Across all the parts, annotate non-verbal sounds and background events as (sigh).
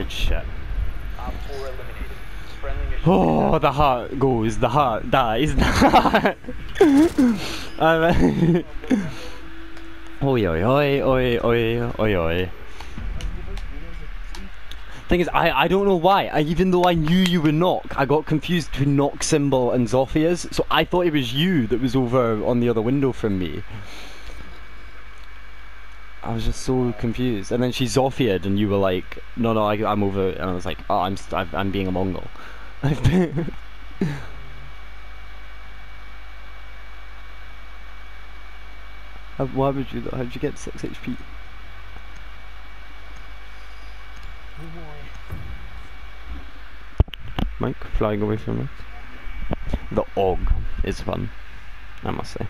Good shit. Op 4 eliminated. Friendly mission. Oh, the heart goes, the heart dies, the heart. um, oi, oi, oi, oi, oi, oi, oi. Thing is, I, I don't know why. I, even though I knew you were Nøkk, I got confused between Nøkk Symbol and Zofia's. So I thought it was you that was over on the other window from me. I was just so confused. And then she Zofia'd and you were like, no, no, I, I'm over. And I was like, oh, I'm, I've- I'm being a Mongol. (laughs) How- uh, Why would you? How did you get six HP? Mike flying away from us. The Og is fun, I must say.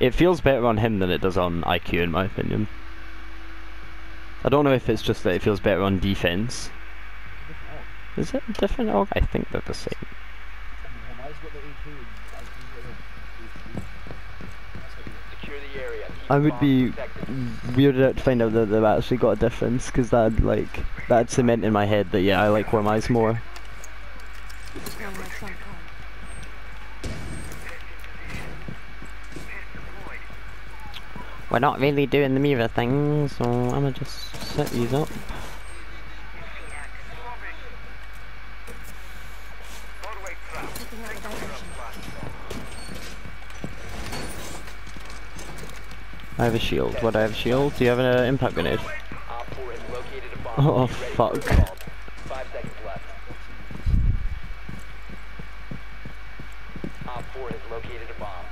It feels better on him than it does on IQ, in my opinion. I don't know if it's just that it feels better on defense. Is it a different Og? I think they're the same. I would be weirded out to find out that they've actually got a difference because that'd like that'd cement in my head that yeah I like Wormice more. We're not really doing the mirror thing, so I'm gonna just set these up. I have a shield. What do I have a shield? Do you have an uh, impact grenade? Op 4 has located a bomb. Oh, Be ready for fuck. assault. Five seconds left. Op 4 has located a bomb.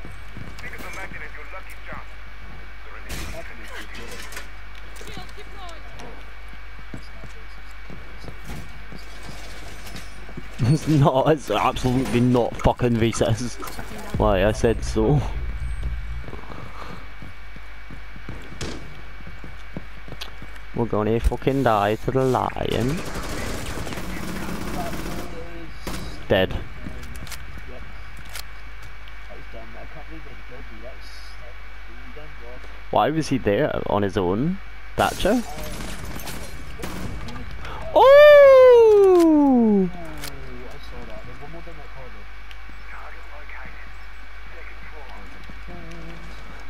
It's (laughs) not, it's absolutely not fucking racist. Why, I said so. We're gonna fucking die to the lion. Dead. Why was he there on his own? Thatcher? Oh!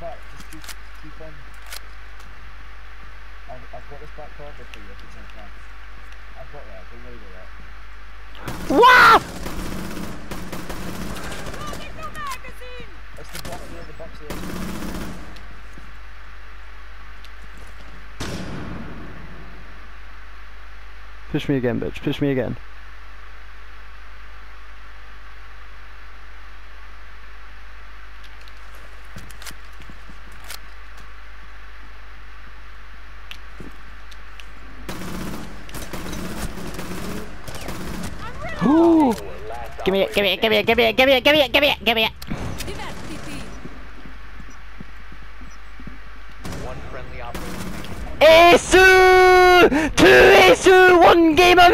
back. Just keep, keep on. I've, I've got this back corner for you if it's in front. I've got that. Don't worry about that. Wah! It's the bottom there, the box there. Push me again, bitch. Push me again. Ooh. Give me it, give me it, give me it, give me it, give me it, give me it, give me it, give me it. One friendly operator. Asu! Two Asu! One game of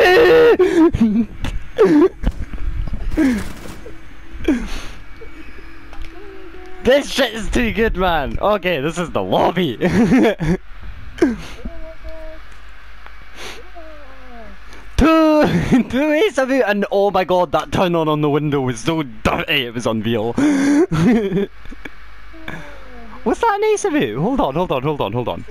This shit is too good, man. Okay, this is the lobby. two, two of it, and oh my god, that turn on on the window was so dirty. It was unreal. (laughs) What's that an Ace of it? Hold on, hold on, hold on, hold on.